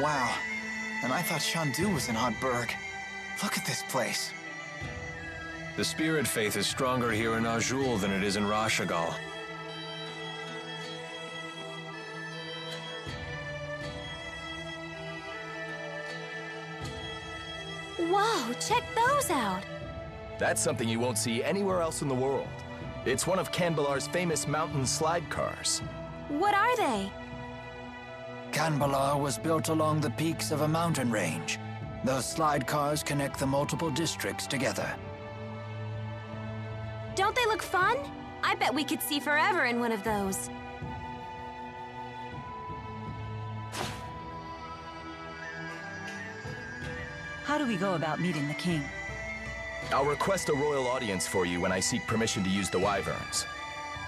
Wow. And I thought Shan Dao was in Hotburg. Look at this place. The spirit faith is stronger here in Auj Oule than it is in Rashugal. Whoa, check those out. That's something you won't see anywhere else in the world. It's one of Kanbalar's famous mountain slide cars. What are they? Kanbalar was built along the peaks of a mountain range. Those slide cars connect the multiple districts together. Don't they look fun? I bet we could see forever in one of those. How do we go about meeting the king? I'll request a royal audience for you when I seek permission to use the Wyverns.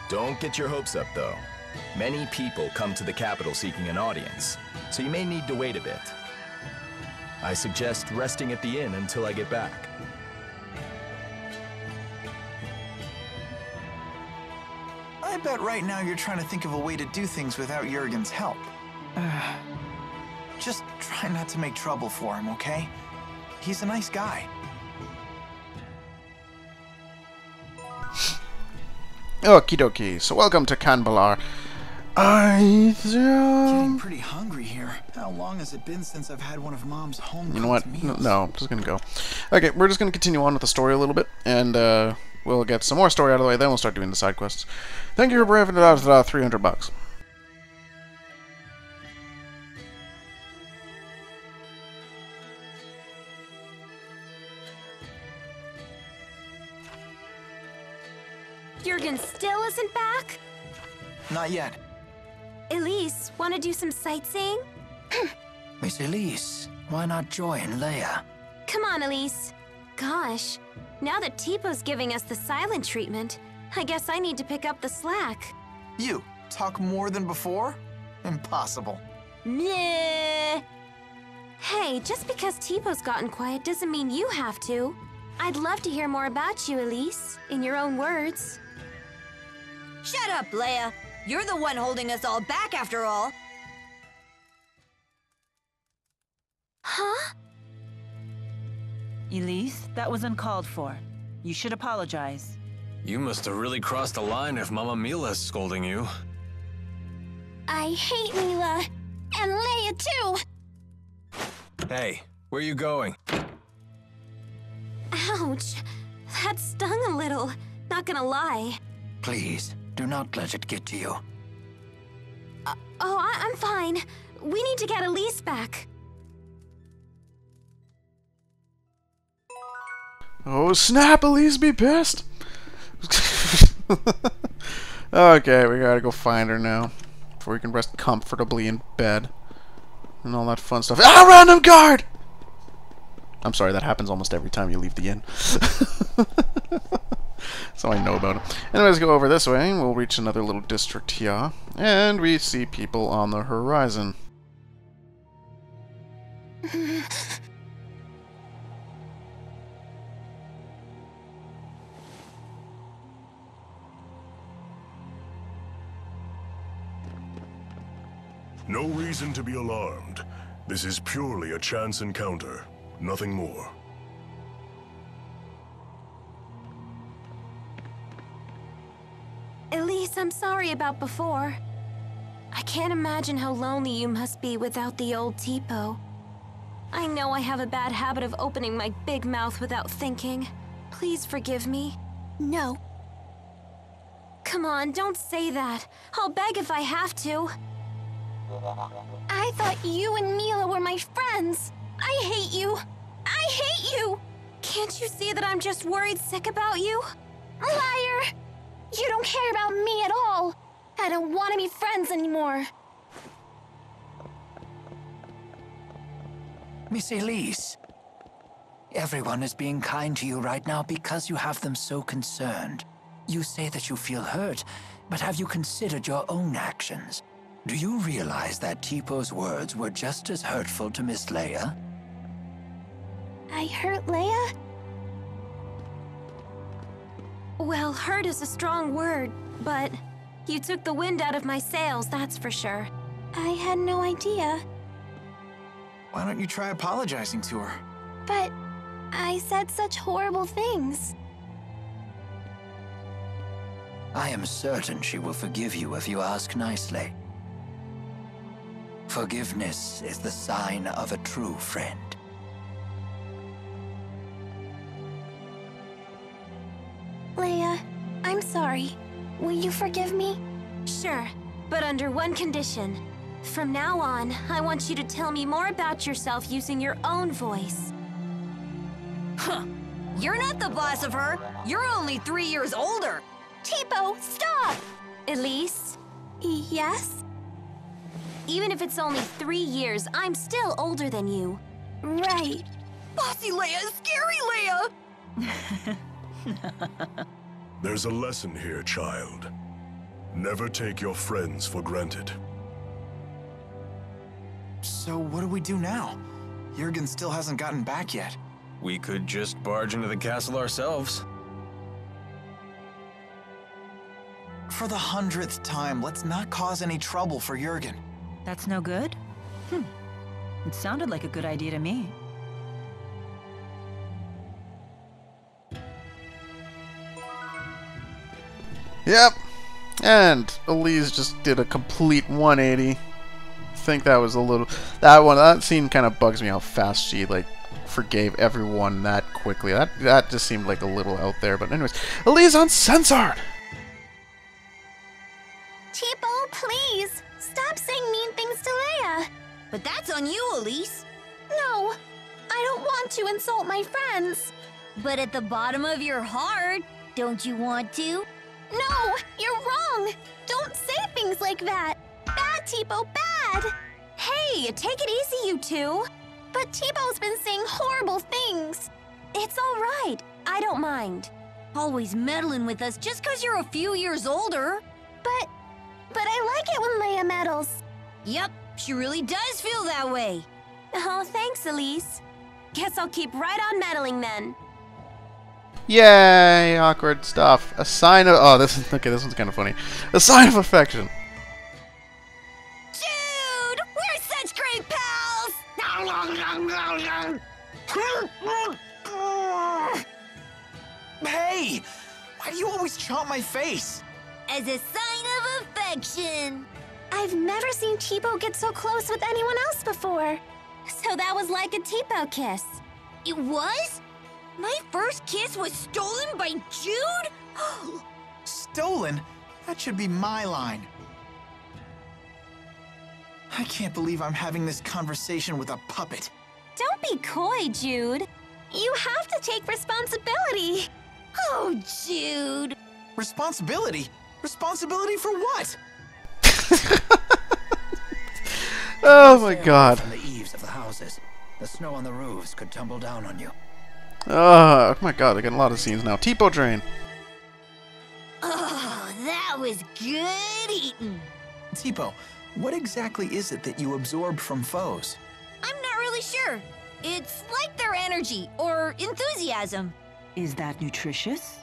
Don't get your hopes up, though. Many people come to the capital seeking an audience, so you may need to wait a bit. I suggest resting at the inn until I get back. I bet right now you're trying to think of a way to do things without Yurgen's help. Uh, just try not to make trouble for him, okay? He's a nice guy. Okie dokie. So welcome to Kanbalar. I am Getting pretty hungry here. How long has it been since I've had one of Mom's home You know what? No, meals? no, I'm just gonna go. Okay, we're just gonna continue on with the story a little bit, and uh, we'll get some more story out of the way. Then we'll start doing the side quests. Thank you for braving it out uh, 300 bucks. Not yet. Elise, want to do some sightseeing? Miss Elise, why not join Leia? Come on, Elise. Gosh, now that Teepo's giving us the silent treatment, I guess I need to pick up the slack. You, talk more than before? Impossible. Meh. Hey, just because Teepo's gotten quiet doesn't mean you have to. I'd love to hear more about you, Elise, in your own words. Shut up, Leia. You're the one holding us all back after all. Huh? Elise, that was uncalled for. You should apologize. You must have really crossed the line if Mama Milla's scolding you. I hate Milla. And Leia, too. Hey, where are you going? Ouch. That stung a little. Not gonna lie. Please, do not let it get to you. Oh, I I'm fine. We need to get Elise back. Oh snap! Elise be pissed. okay, we gotta go find her now before we can rest comfortably in bed and all that fun stuff. Ah, random guard! I'm sorry, that happens almost every time you leave the inn. so I know about it. Anyways, go over this way. We'll reach another little district here. And we see people on the horizon. No reason to be alarmed. This is purely a chance encounter, nothing more. I'm sorry about before. I can't imagine how lonely you must be without the old Teepo. I know I have a bad habit of opening my big mouth without thinking. Please forgive me. No. Come on, don't say that. I'll beg if I have to. I thought you and Milla were my friends. I hate you. I hate you. Can't you see that I'm just worried sick about you? Liar! You don't care about me at all. I don't want to be friends anymore. Miss Elise, everyone is being kind to you right now because you have them so concerned. You say that you feel hurt, but have you considered your own actions? Do you realize that Teepo's words were just as hurtful to Miss Leia? I hurt Leia? Well, hurt is a strong word, but you took the wind out of my sails, that's for sure. I had no idea. Why don't you try apologizing to her? But I said such horrible things. I am certain she will forgive you if you ask nicely. Forgiveness is the sign of a true friend. Sorry. Will you forgive me? Sure, but under one condition. From now on, I want you to tell me more about yourself using your own voice. Huh. You're not the boss of her. You're only three years older. Teepo, stop! Elise? Yes? Even if it's only three years, I'm still older than you. Right. Bossy Leia, scary Leia! There's a lesson here, child. Never take your friends for granted. So what do we do now? Yurgen still hasn't gotten back yet. We could just barge into the castle ourselves. For the hundredth time, let's not cause any trouble for Yurgen. That's no good? Hmm. It sounded like a good idea to me. Yep. And Elise just did a complete 180. I think that was a little... That one, that scene kind of bugs me how fast she, like, forgave everyone that quickly. That that just seemed like a little out there. But anyways, Elise uncensored! Teepo, please! Stop saying mean things to Leia! But that's on you, Elise. No! I don't want to insult my friends! But at the bottom of your heart, don't you want to? No! You're wrong! Don't say things like that! Bad, Teepo, bad! Hey, take it easy, you two! But Teepo's been saying horrible things! It's alright. I don't mind. Always meddling with us just because you're a few years older. But... but I like it when Leia meddles. Yep, she really does feel that way. Oh, thanks, Elise. Guess I'll keep right on meddling then. Yay! Awkward stuff. A sign of... Oh, this is... Okay, this one's kind of funny. A sign of affection. Jude! We're such great pals! Hey! Why do you always chomp my face? As a sign of affection. I've never seen Teepo get so close with anyone else before. So that was like a Teepo kiss. It was? My first kiss was stolen by Jude? Stolen? That should be my line. I can't believe I'm having this conversation with a puppet. Don't be coy, Jude. You have to take responsibility. Oh, Jude. Responsibility? Responsibility for what? oh my god. From the eaves of the houses. The snow on the roofs could tumble down on you. Oh my god, they're getting a lot of scenes now. Teepo Drain. Oh, that was good eating. Teepo, what exactly is it that you absorb from foes? I'm not really sure. It's like their energy or enthusiasm. Is that nutritious?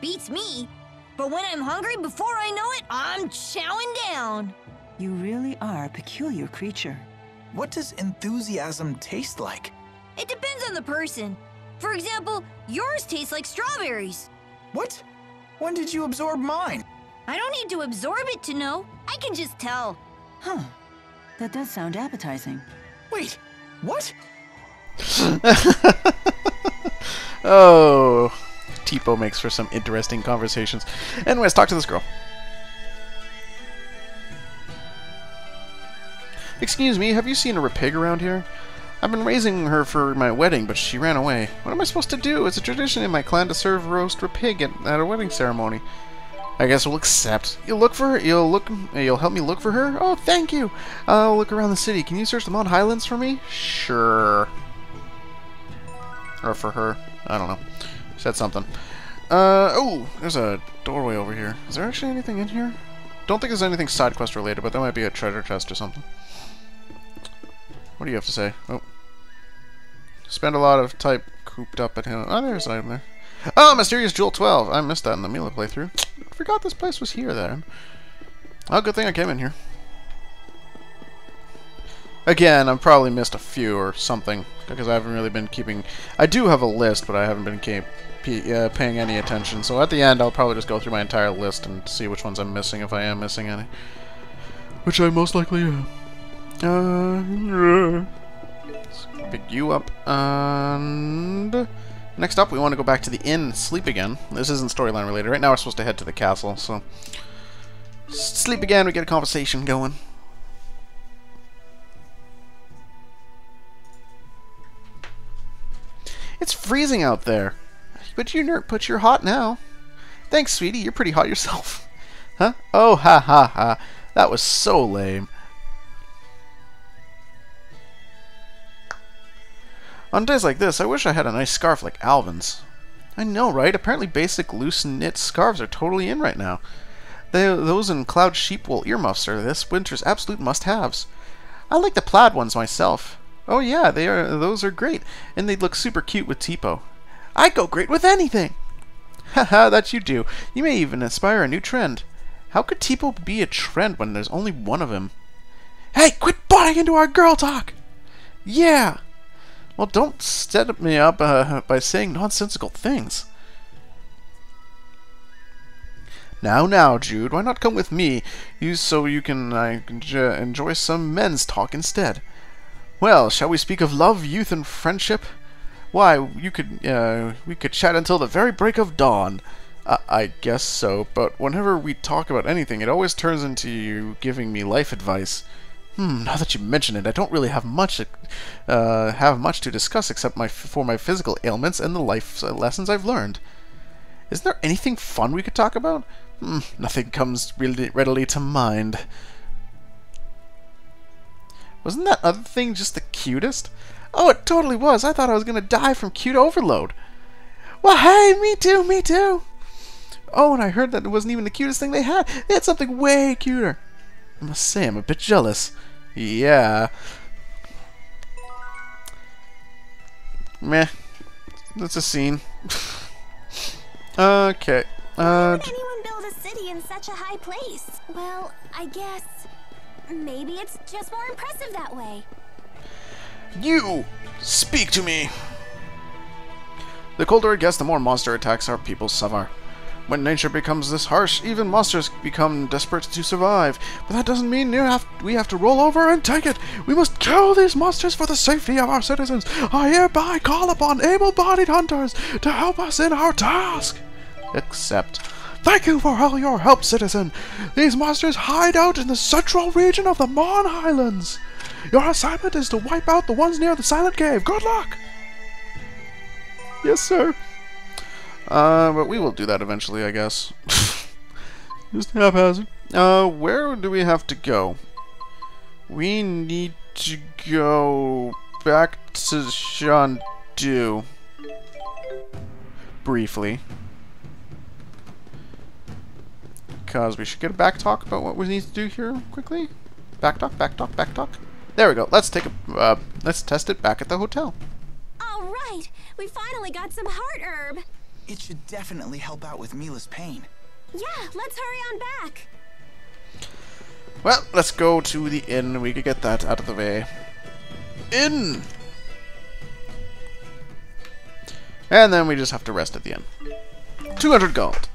Beats me. But when I'm hungry, before I know it, I'm chowing down. You really are a peculiar creature. What does enthusiasm taste like? It depends on the person. For example, yours tastes like strawberries. What? When did you absorb mine? I don't need to absorb it to know. I can just tell. Huh. That does sound appetizing. Wait, what? oh, Teepo makes for some interesting conversations. Anyways, talk to this girl. Excuse me, have you seen a Red Pig around here? I've been raising her for my wedding, but she ran away. What am I supposed to do? It's a tradition in my clan to serve roast pig at, at a wedding ceremony. I guess we'll accept. You'll look for her. You'll look. You'll help me look for her. Oh, thank you. I'll look around the city. Can you search the Mon Highlands for me? Sure. Or for her. I don't know. Said something. Uh oh. There's a doorway over here. Is there actually anything in here? Don't think there's anything side quest related, but there might be a treasure chest or something. What do you have to say? Oh. Spend a lot of type cooped up at him. Oh, there's an item there. Oh, Mysterious Jewel 12. I missed that in the Milla playthrough. I forgot this place was here then. Oh, good thing I came in here. Again, I've probably missed a few or something because I haven't really been keeping. I do have a list, but I haven't been keep, uh, paying any attention. So at the end, I'll probably just go through my entire list and see which ones I'm missing if I am missing any. Which I most likely am. Uh, let's pick you up. And next up, we want to go back to the inn and sleep again. This isn't storyline related. Right now, we're supposed to head to the castle, so sleep again. We get a conversation going. It's freezing out there. But you're but you're hot now. Thanks, sweetie. You're pretty hot yourself. huh? Oh, ha ha ha. That was so lame. On days like this, I wish I had a nice scarf like Alvin's. I know, right? Apparently basic loose knit scarves are totally in right now. They, those in cloud sheep wool earmuffs are this winter's absolute must-haves. I like the plaid ones myself. Oh yeah, they are. Those are great, and they look super cute with Teepo. I go great with anything. Haha, that you do. You may even inspire a new trend. How could Teepo be a trend when there's only one of him? Hey, quit butting into our girl talk. Yeah. Well, don't set me up uh, by saying nonsensical things. Now, now, Jude, why not come with me, you so you can uh, enjoy some men's talk instead? Well, shall we speak of love, youth, and friendship? Why, you could, uh, we could chat until the very break of dawn. Uh, I guess so, but whenever we talk about anything, it always turns into you giving me life advice. Hmm, now that you mention it, I don't really have much, uh, have much to discuss except my for my physical ailments and the life lessons I've learned. Isn't there anything fun we could talk about? Hmm, nothing comes really readily to mind. Wasn't that other thing just the cutest? Oh, it totally was. I thought I was going to die from cute overload. Well, hey, me too, me too. Oh, and I heard that it wasn't even the cutest thing they had. They had something way cuter. I must say, I'm a bit jealous. Yeah. Meh. That's a scene. okay. Uh, Why would anyone build a city in such a high place? Well, I guess Maybe it's just more impressive that way. You! Speak to me! The colder it gets, the more monster attacks our people suffer. When nature becomes this harsh, even monsters become desperate to survive. But that doesn't mean we have to roll over and take it. We must kill these monsters for the safety of our citizens. I hereby call upon able-bodied hunters to help us in our task. Except Thank you for all your help, citizen. These monsters hide out in the central region of the Mon Highlands. Your assignment is to wipe out the ones near the Silent Cave. Good luck! Yes, sir. Uh, but we will do that eventually, I guess. Just haphazard. Uh, where do we have to go? We need to go back to Shan Dao. Briefly. because we should get a back talk about what we need to do here quickly. Back talk, back talk, back talk. There we go. Let's take a uh, let's test it back at the hotel. All right, we finally got some heart herb. It should definitely help out with Milla's pain. Yeah, let's hurry on back. Well, let's go to the inn. We could get that out of the way. Inn! And then we just have to rest at the inn. 200 gold.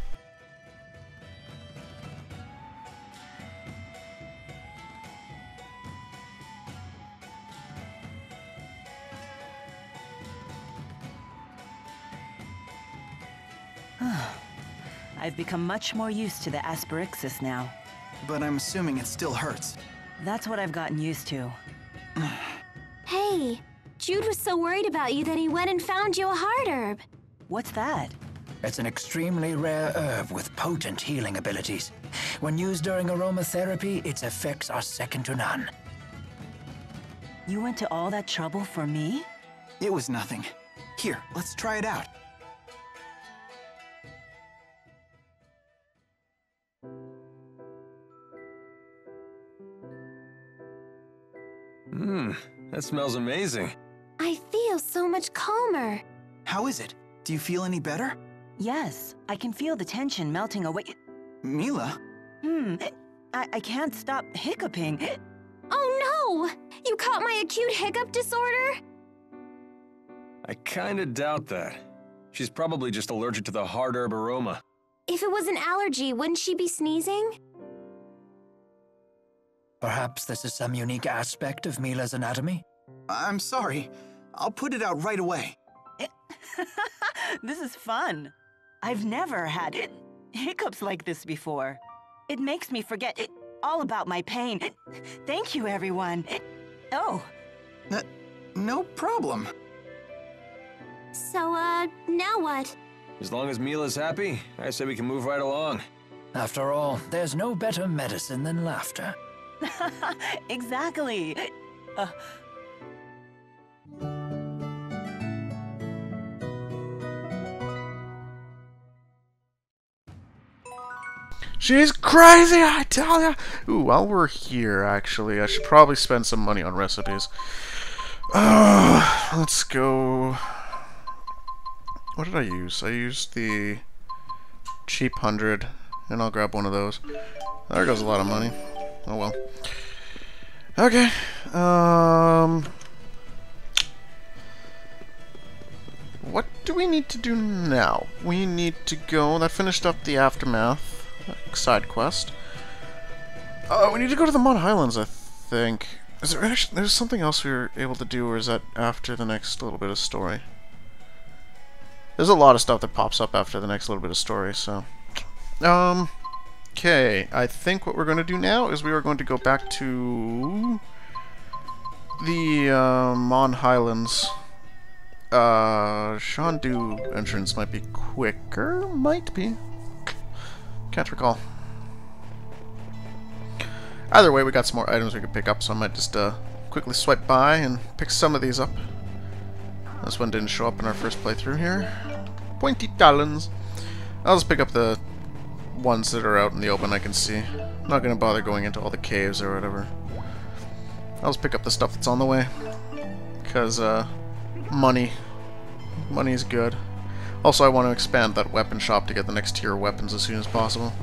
I've become much more used to the asperixis now. But I'm assuming it still hurts. That's what I've gotten used to. hey, Jude was so worried about you that he went and found you a heart herb. What's that? It's an extremely rare herb with potent healing abilities. When used during aromatherapy, its effects are second to none. You went to all that trouble for me? It was nothing. Here, let's try it out. Mmm, that smells amazing. I feel so much calmer. How is it? Do you feel any better? Yes, I can feel the tension melting away. Milla? Hmm, I, I can't stop hiccuping. Oh no! You caught my acute hiccup disorder? I kinda doubt that. She's probably just allergic to the heart herb aroma. If it was an allergy, wouldn't she be sneezing? Perhaps this is some unique aspect of Milla's anatomy? I'm sorry. I'll put it out right away. this is fun. I've never had hiccups like this before. It makes me forget all about my pain. Thank you, everyone. Oh. N no problem. So, uh, now what? As long as Milla's happy, I say we can move right along. After all, there's no better medicine than laughter. exactly. Uh, She's crazy, I tell ya! Ooh, while we're here, actually, I should probably spend some money on recipes. Uh, let's go... What did I use? I used the cheap 100, and I'll grab one of those. There goes a lot of money. Oh well. Okay. Um... What do we need to do now? We need to go... That finished up the Aftermath side quest. Oh, we need to go to the Mon Highlands, I think. Is there actually, there's something else we were able to do, or is that after the next little bit of story? There's a lot of stuff that pops up after the next little bit of story, so... Um... Okay, I think what we're going to do now is we are going to go back to... the uh, Mon Highlands. Uh, Shan Dao entrance might be quicker, might be. Can't recall. Either way, we got some more items we could pick up, so I might just uh, quickly swipe by and pick some of these up. This one didn't show up in our first playthrough here. Pointy talons. I'll just pick up the ones that are out in the open I can see. I'm not to bother going into all the caves or whatever. I'll just pick up the stuff that's on the way. Because, uh, money. Money's good. Also, I want to expand that weapon shop to get the next tier of weapons as soon as possible.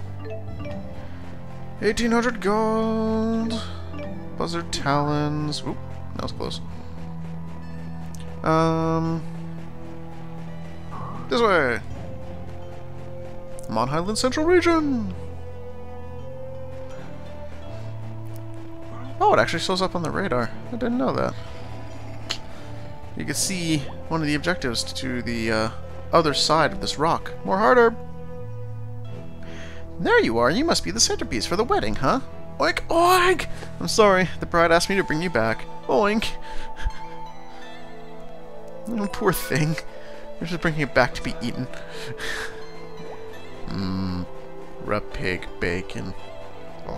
1800 gold! Buzzard talons. Oop, that was close. Um... This way! Mon Highland Central Region! Oh, it actually shows up on the radar. I didn't know that. You can see one of the objectives to the uh, other side of this rock. More harder! There you are. You must be the centerpiece for the wedding, huh? Oink, oink! I'm sorry. The bride asked me to bring you back. Oink! Oh, poor thing. We're just bringing it back to be eaten. Mmm. Rub Pig bacon.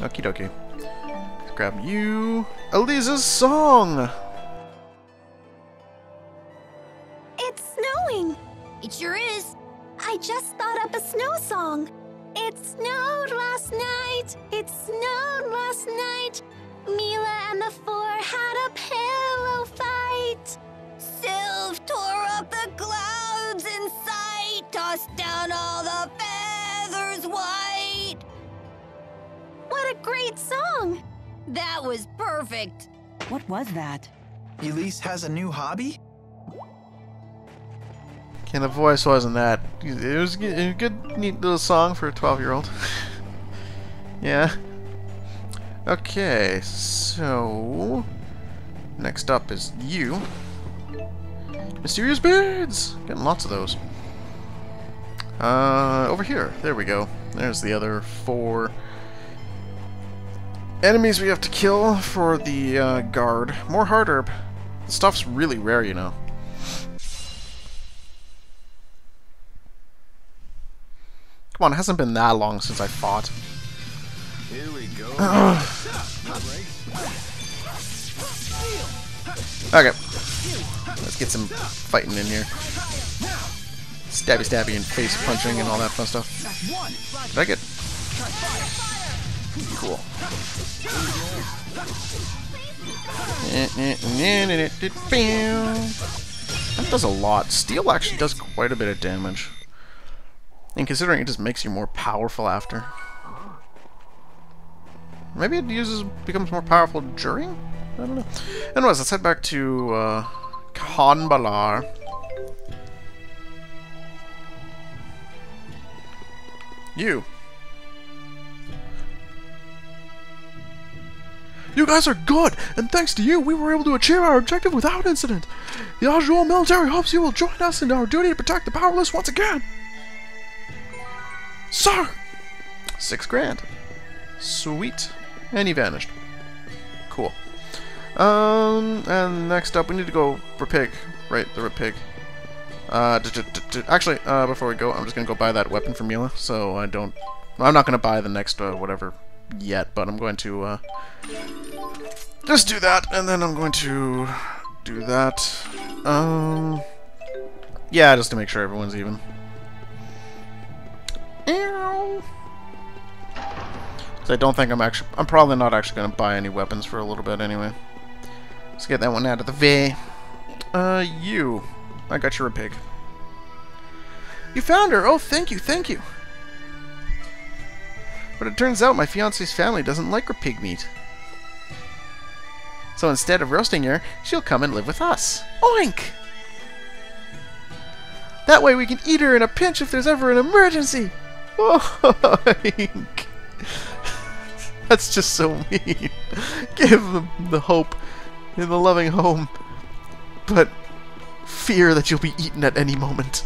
Okie dokie. Let's grab you. Eliza's song! It's snowing! It sure is. I just thought up a snow song. It snowed last night. It snowed last night. Milla and the four had a pillow fight. Tossed down all the feathers white. What a great song! That was perfect. What was that? Elise has a new hobby? And the voice wasn't that. It was a good, neat little song for a 12 year old. yeah. Okay, so. Next up is you. Mysterious birds! Getting lots of those. Uh, over here. There we go. There's the other four enemies we have to kill for the uh, guard. More heart herb. The stuff's really rare, you know. Come on, it hasn't been that long since I fought. Here we go. okay. Let's get some fighting in here. Stabby stabby and face punching and all that fun stuff. Did I get... Cool. That does a lot. Steel actually does quite a bit of damage. And considering it just makes you more powerful after. Maybe it uses becomes more powerful during? I don't know. Anyways, let's head back to uh, Khan You. You guys are good, and thanks to you, we were able to achieve our objective without incident. The Auj Oule military hopes you will join us in our duty to protect the powerless once again. Sir! Six grand. Sweet. And he vanished. Cool. Um, and next up, we need to go Red Pig. Right, the Red Pig. Uh, actually, uh, before we go, I'm just gonna go buy that weapon for Milla, so I don't... I'm not gonna buy the next, uh, whatever yet, but I'm going to, uh, just do that, and then I'm going to do that. Um, yeah, just to make sure everyone's even. Ew. So I don't think I'm actually... I'm probably not actually going to buy any weapons for a little bit anyway. Let's get that one out of the way. Uh, you. I got you a pig. You found her! Oh, thank you, thank you! But it turns out my fiance's family doesn't like her pig meat. So instead of roasting her, she'll come and live with us. Oink! That way we can eat her in a pinch if there's ever an emergency! Oink! That's just so mean. Give them the hope in the loving home, but fear that you'll be eaten at any moment.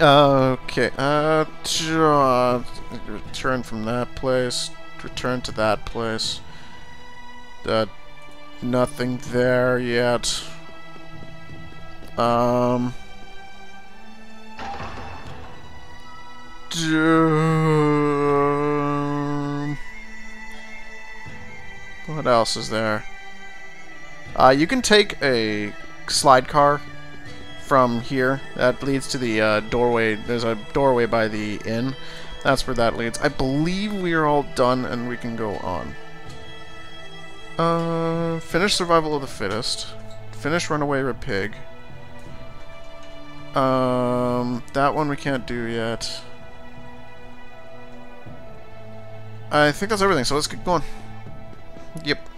Okay, uh, return from that place, return to that place. Uh, nothing there yet. Um... What else is there? Uh, you can take a slide car from here. That leads to the uh, doorway. There's a doorway by the inn. That's where that leads. I believe we are all done and we can go on. Uh, finish Survival of the Fittest. Finish Runaway Red Pig. Um, that one we can't do yet. I think that's everything, so let's get going. Yep.